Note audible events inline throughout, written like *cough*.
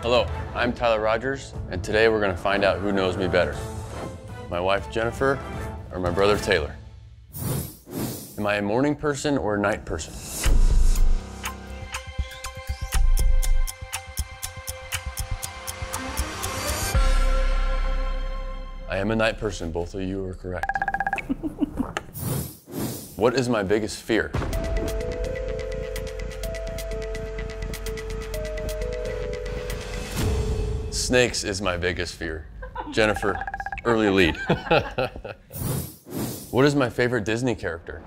Hello, I'm Tyler Rogers, and today we're going to find out who knows me better my wife Jennifer or my brother Taylor. Am I a morning person or a night person? I am a night person, both of you are correct. *laughs* what is my biggest fear? Snakes is my biggest fear. Jennifer, early lead. *laughs* what is my favorite Disney character?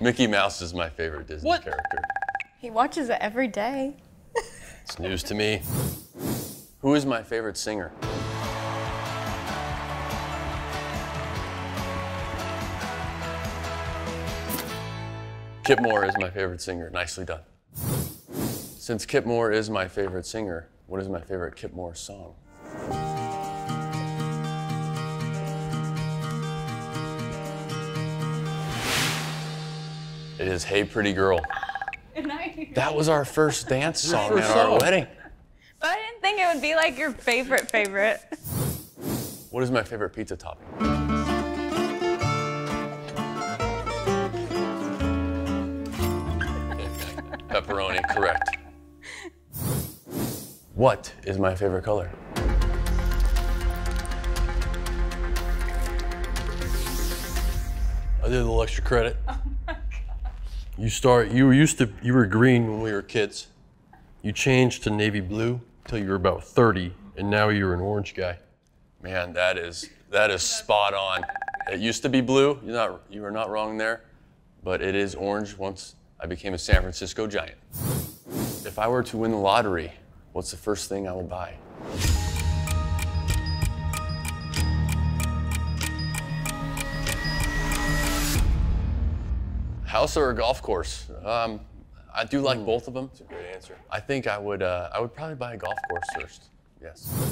Mickey Mouse is my favorite Disney What? character. He watches it every day. It's news to me. Who is my favorite singer? Kip Moore is my favorite singer. Nicely done. Since Kip Moore is my favorite singer, what is my favorite Kip Moore song? It is Hey Pretty Girl. *laughs* That was our first dance song first at our song. wedding. But I didn't think it would be like your favorite favorite. What is my favorite pizza topping? Pepperoni, *laughs* correct. What is my favorite color? I did a little extra credit. You start. You were used to. You were green when we were kids. You changed to navy blue till you were about 30, and now you're an orange guy. Man, that is that is spot on. It used to be blue. You're not you are not wrong there, but it is orange once I became a San Francisco Giant. If I were to win the lottery, what's the first thing I would buy? House or a golf course? Um, I do like both of them. That's a great answer. I think I would uh, I would probably buy a golf course first. Yes.